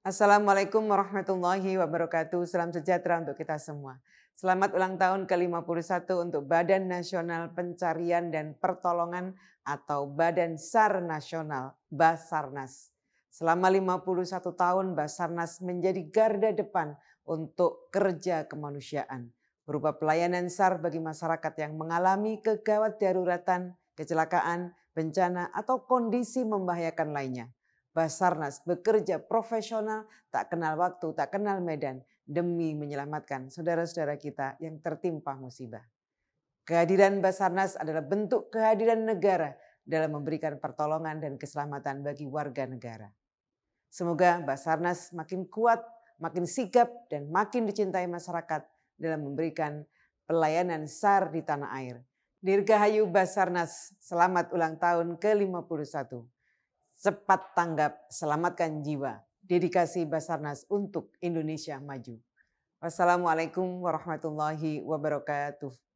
Assalamualaikum warahmatullahi wabarakatuh. Salam sejahtera untuk kita semua. Selamat ulang tahun ke-51 untuk Badan Nasional Pencarian dan Pertolongan atau Badan SAR Nasional, Basarnas. Selama 51 tahun Basarnas menjadi garda depan untuk kerja kemanusiaan berupa pelayanan SAR bagi masyarakat yang mengalami kegawat daruratan, kecelakaan, bencana atau kondisi membahayakan lainnya Basarnas bekerja profesional, tak kenal waktu, tak kenal medan, demi menyelamatkan saudara-saudara kita yang tertimpa musibah. Kehadiran Basarnas adalah bentuk kehadiran negara dalam memberikan pertolongan dan keselamatan bagi warga negara. Semoga Basarnas makin kuat, makin sigap, dan makin dicintai masyarakat dalam memberikan pelayanan SAR di tanah air. Dirgahayu Basarnas, selamat ulang tahun ke-51 cepat tanggap, selamatkan jiwa. Dedikasi Basarnas untuk Indonesia maju. Wassalamualaikum warahmatullahi wabarakatuh.